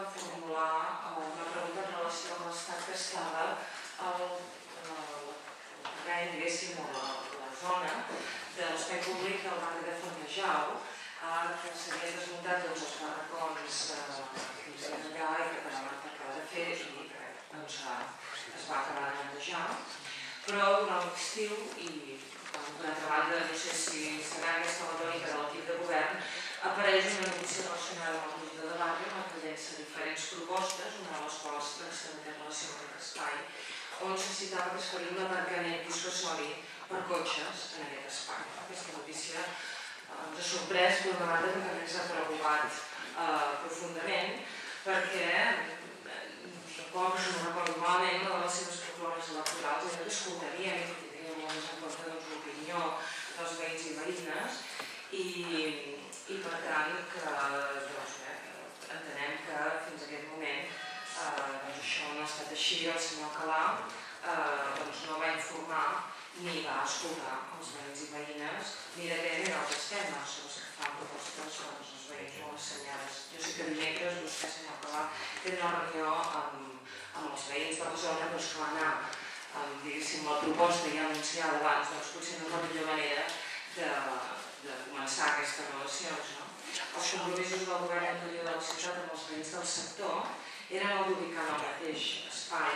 vam formular eh, una pregunta en relació amb l'estat que estava el, terreny, diguéssim, o la, zona de l'espai públic del barri de Fondejau, que s'havia desmuntat doncs, els barracons eh, fins allà i que per Marta acaba de fer i eh, doncs, es va acabar de netejar. Però durant l'estiu i un altra banda, no sé si serà aquesta la tònica del equip de govern, apareix una relació amb aquest espai, on citava que es faria un aparcament dissuasori per cotxes en aquest espai. Aquesta notícia eh, ens ha sorprès d'una banda que també ens ha preocupat eh, profundament perquè tampoc, si no recordo malament, una de les seves proclames electorals era que escoltaríem i que tindríem molt més en compte doncs, l'opinió dels veïns i veïnes i, i per tant que així, el senyor Calà eh, doncs no va informar ni va escoltar els veïns i veïnes ni d'aquest ni d'altres temes. Els que fan propostes doncs, els veïns molt assenyades. Jo sé que dimecres vostè, senyor Calà, té una reunió amb, amb els veïns de la zona doncs, que va anar amb, diguéssim, la proposta ja anunciada abans, doncs potser no és la millor manera de, de començar aquestes relacions. No? Els compromisos del govern anterior de la ciutat amb els veïns del sector d'ubicar en el mateix espai,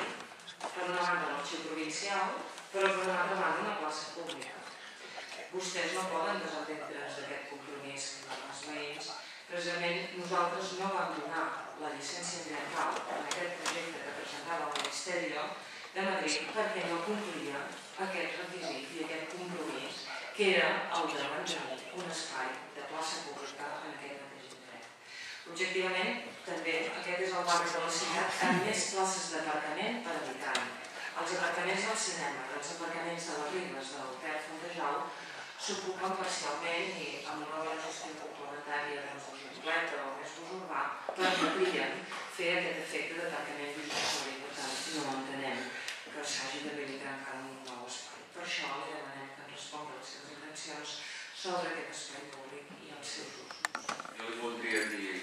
per una banda l'arxiu provincial, però per una altra banda una plaça pública. Vostès no poden desentendre's d'aquest compromís amb els veïns. Precisament nosaltres no vam donar la llicència ambiental en aquest projecte que presentava el Ministeri de Madrid perquè no complia aquest requisit i aquest compromís que era el de mantenir un espai de plaça pública en aquest mateix indret. Objectivament, també aquest és el barri de la ciutat amb més places d'aparcament per habitant. Els aparcaments del cinema els aparcaments de les ribes del Ter Fontejau s'ocupen parcialment i amb una bona gestió complementària doncs, del complet o més d'ús urbà permetrien fer aquest efecte d'aparcament dissuasori. Per tant, no entenem que s'hagi d'habilitar encara un nou espai. Per això li demanem que ens respongui les seves intencions sobre aquest espai públic i els seus usos. Jo li voldria dir a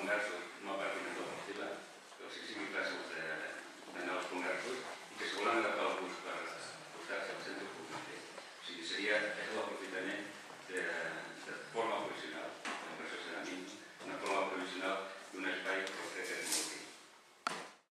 and that's a